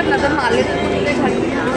बार नज़र मार लेते हैं।